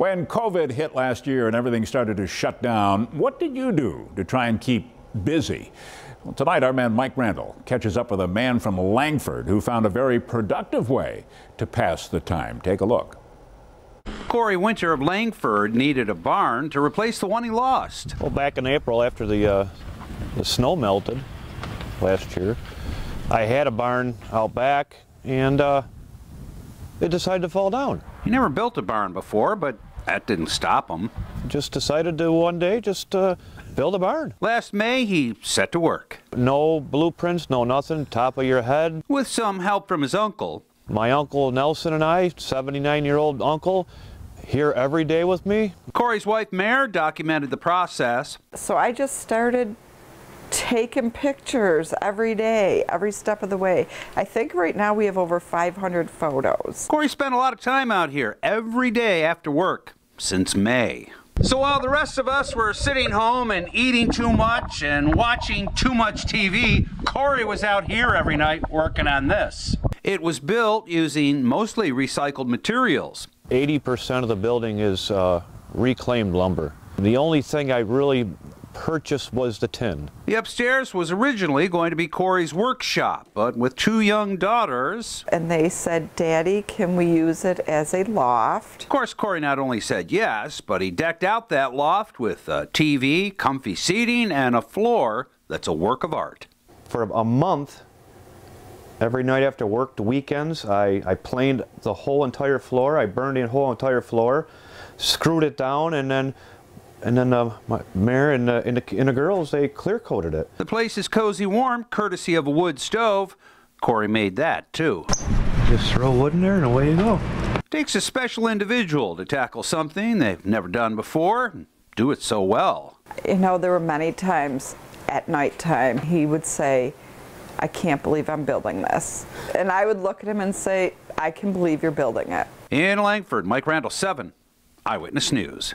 When COVID hit last year and everything started to shut down, what did you do to try and keep busy? Well, tonight, our man Mike Randall catches up with a man from Langford who found a very productive way to pass the time. Take a look. Corey Winter of Langford needed a barn to replace the one he lost. Well, back in April after the, uh, the snow melted last year, I had a barn out back and uh, it decided to fall down. He never built a barn before, but that didn't stop him. Just decided to one day just uh, build a barn. Last May, he set to work. No blueprints, no nothing, top of your head. With some help from his uncle. My uncle Nelson and I, 79 year old uncle, here every day with me. Corey's wife, Mare, documented the process. So I just started taking pictures every day, every step of the way. I think right now we have over 500 photos. Corey spent a lot of time out here every day after work since May. So while the rest of us were sitting home and eating too much and watching too much TV, Corey was out here every night working on this. It was built using mostly recycled materials. 80% of the building is uh, reclaimed lumber. The only thing I really purchase was the tin. The upstairs was originally going to be Corey's workshop, but with two young daughters. And they said, Daddy, can we use it as a loft? Of course, Corey not only said yes, but he decked out that loft with a TV, comfy seating, and a floor that's a work of art. For a month, every night after work, the weekends, I, I planed the whole entire floor. I burned the whole entire floor, screwed it down, and then and then uh, my Mare and, uh, and, the, and the girls, they clear coated it. The place is cozy warm, courtesy of a wood stove. Corey made that, too. Just throw wood in there and away you go. Takes a special individual to tackle something they've never done before and do it so well. You know, there were many times at nighttime he would say, I can't believe I'm building this. And I would look at him and say, I can believe you're building it. In Langford, Mike Randall, 7 Eyewitness News.